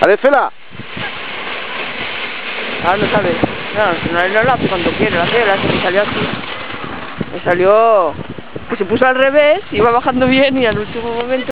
A ver, Fela. Ah, no sabe. No, no, no la hace cuando quiere, la hace, la hace, me salió así. Me salió... Que se puso al revés, iba bajando bien y al último momento...